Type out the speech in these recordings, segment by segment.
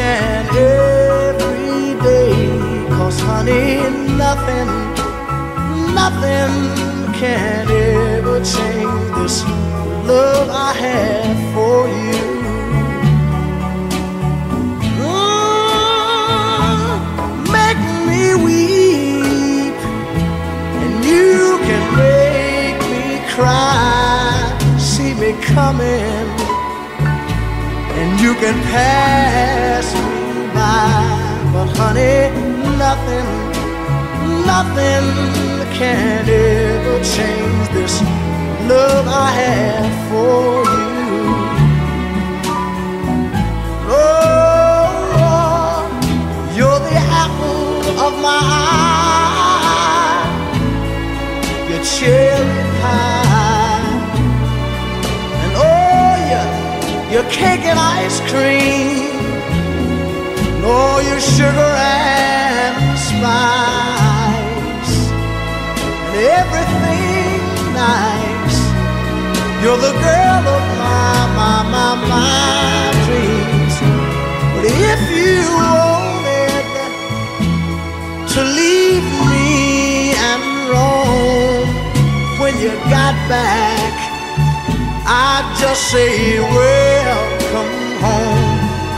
and every day. Cause honey, nothing, nothing can ever change this love I have for you. Make me weep, and you can make me cry. See me coming you can pass me by. But honey, nothing, nothing can ever change this love I have for you. Oh, you're the apple of my eye, your cherry cake and ice cream, nor your sugar and spice, and everything nice. You're the girl of my, my, my, my dreams. But if you wanted to leave me and roam when you got back, I'd just say home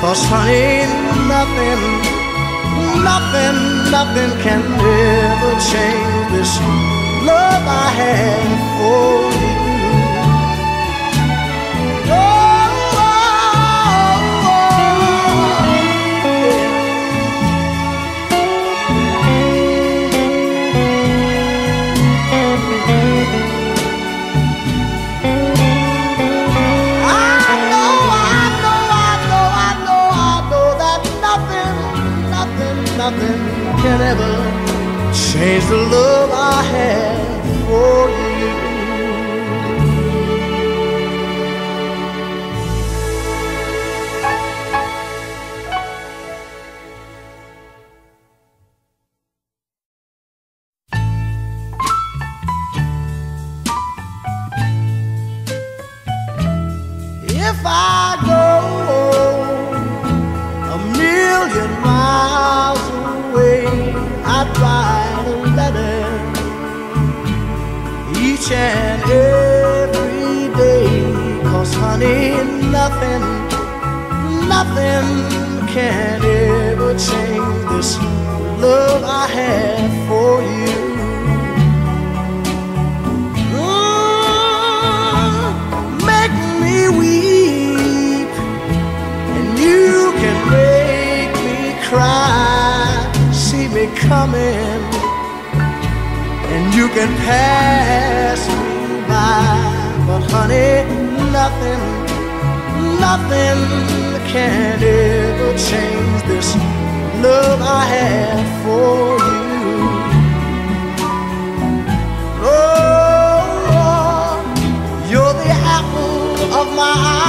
Cause honey, nothing, nothing, nothing can ever change this love I have for you nothing, can ever change the love I have for you. I'd write a letter each and every day. Cause honey, nothing, nothing can ever change this love I have for you. Coming, and you can pass me by. But honey, nothing, nothing can ever change this love I have for you. Oh, you're the apple of my eye,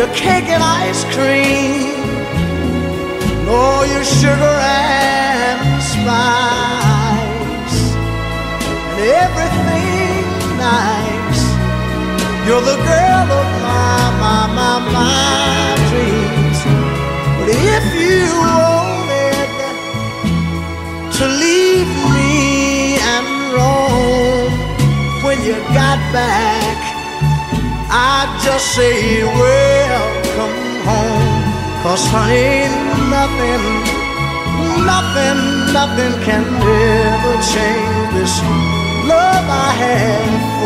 your cake and ice cream, nor your sugar and spice, and everything nice. You're the girl of my, my, my, my dreams. But if you wanted to leave me and roam when you got back, I'd just say home. Cause honey, nothing, nothing, nothing can ever change this love I have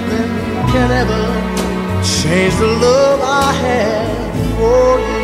nothing, can ever change the love I have for you.